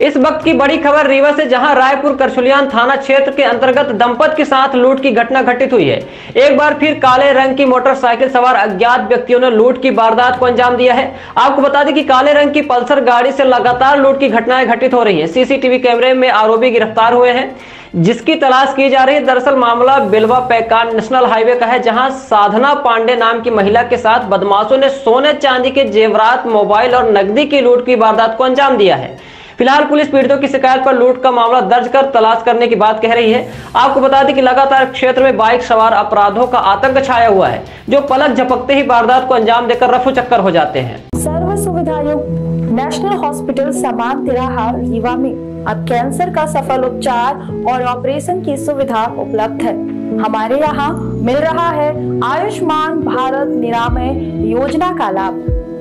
इस वक्त की बड़ी खबर रीवा से, जहाँ रायपुर करछुलियान थाना क्षेत्र के अंतर्गत दंपत के साथ लूट की घटना घटित हुई है। एक बार फिर काले रंग की मोटरसाइकिल सवार अज्ञात व्यक्तियों ने लूट की वारदात को अंजाम दिया है। आपको बता दें कि काले रंग की पल्सर गाड़ी से लगातार लूट की घटनाएँ घटित हो रही है। सीसीटीवी कैमरे में आरोपी गिरफ़्तार हुए हैं, जिसकी तलाश की जा रही है। दरअसल मामला बिलवा पैकान नेशनल हाईवे का है, जहाँ साधना पांडे नाम की महिला के साथ बदमाशों ने सोने चांदी के जेवरात, मोबाइल और नकदी की लूट की वारदात को अंजाम दिया है। फ़िलहाल पुलिस पीड़ितों की शिकायत पर लूट का मामला दर्ज कर तलाश करने की बात कह रही है। आपको बता दें कि लगातार क्षेत्र में बाइक सवार अपराधों का आतंक छाया हुआ है, जो पलक झपकते ही वारदात को अंजाम देकर रफू चक्कर हो जाते हैं। सर्व सुविधायुक्त नेशनल हॉस्पिटल समान तिराहा रीवा में। अब कैंसर का सफल उपचार और ऑपरेशन की सुविधा उपलब्ध है। हमारे यहाँ मिल रहा है आयुष्मान भारत निरामय योजना का लाभ।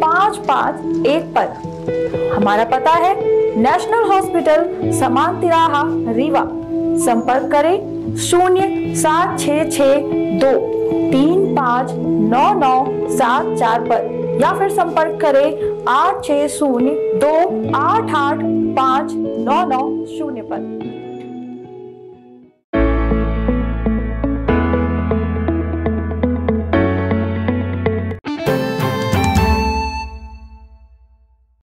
पाँच पाँच एक पर हमारा पता है नेशनल हॉस्पिटल समान तिराहा रीवा। संपर्क करें, शून्य सात छ छ दो, तीन पाँच नौ नौ सात चार पर। या फिर संपर्क करें, आठ छ शून्य दो, आठ आठ पाँच नौ नौ शून्य पर।